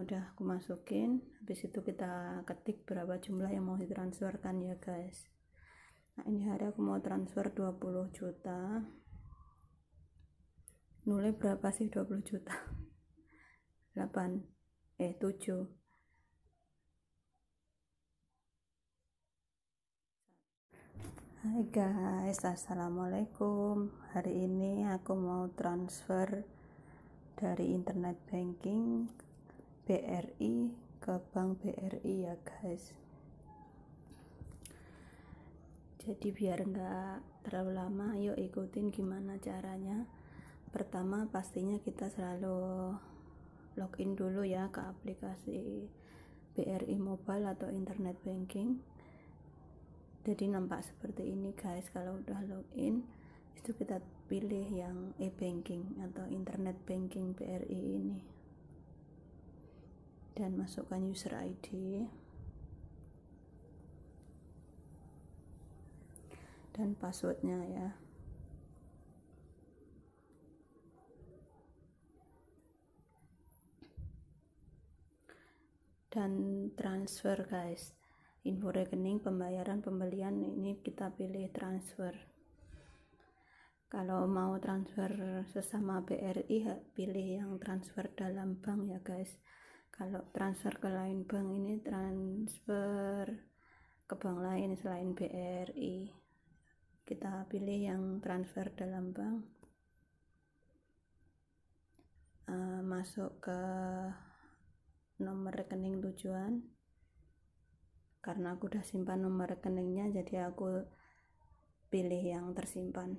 udah aku masukin habis itu kita ketik berapa jumlah yang mau ditransferkan ya guys. Nah ini hari aku mau transfer 20 juta. Nulai berapa sih 20 juta? 8 eh 7 Hai guys, assalamualaikum. Hari ini aku mau transfer dari internet banking BRI ke bank BRI ya guys. Jadi biar nggak terlalu lama, yuk ikutin gimana caranya. Pertama pastinya kita selalu login dulu ya ke aplikasi BRI Mobile atau internet banking jadi nampak seperti ini guys kalau udah login itu kita pilih yang e-banking atau internet banking BRI ini dan masukkan user ID dan passwordnya ya. Dan transfer guys. Info rekening pembayaran pembelian ini kita pilih transfer. Kalau mau transfer sesama BRI pilih yang transfer dalam bank ya guys kalau transfer ke lain bank ini transfer ke bank lain selain BRI kita pilih yang transfer dalam bank. Uh, masuk ke nomor rekening tujuan. Karena aku udah simpan nomor rekeningnya jadi aku pilih yang tersimpan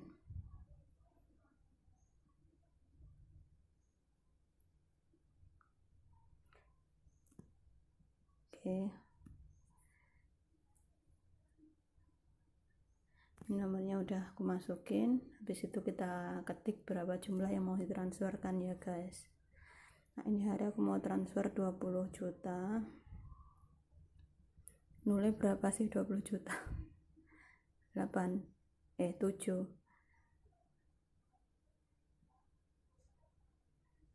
oke ini nomornya udah aku masukin. Habis itu kita ketik berapa jumlah yang mau ditransferkan ya guys. Nah ini hari aku mau transfer 20 juta. Nulai berapa sih 20 juta? 8 eh 7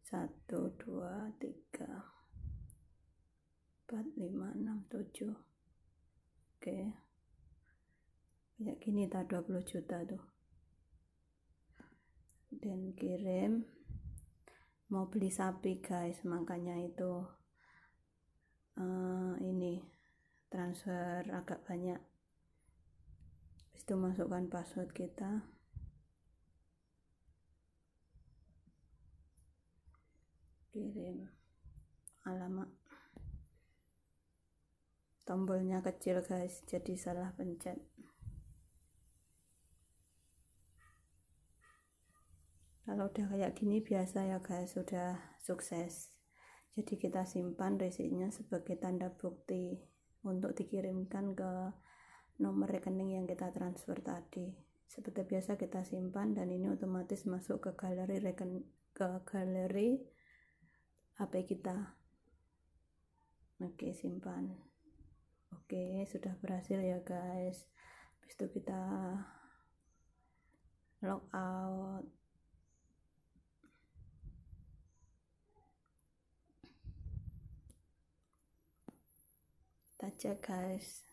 satu dua tiga empat lima enam tujuh. Oke. Kayak gini tak 20 juta tuh. Dan kirim. Mau beli sapi guys. Makanya itu uh, ini transfer agak banyak. Habis itu masukkan password kita. Kirim alamat tombolnya kecil guys. Jadi salah pencet. Kalau udah kayak gini biasa ya guys. Sudah sukses. Jadi kita simpan resiknya sebagai tanda bukti untuk dikirimkan ke nomor rekening yang kita transfer tadi. Seperti biasa kita simpan dan ini otomatis masuk ke galeri reken ke galeri HP kita. Oke simpan oke sudah berhasil ya guys. Habis itu kita log out. Aja guys.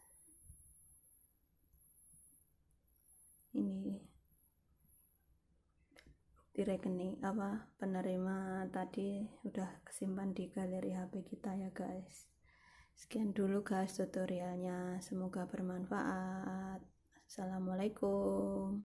Ini di rekening apa penerima tadi udah kesimpan di galeri HP kita ya guys sekian dulu guys tutorialnya. Semoga bermanfaat. Assalamualaikum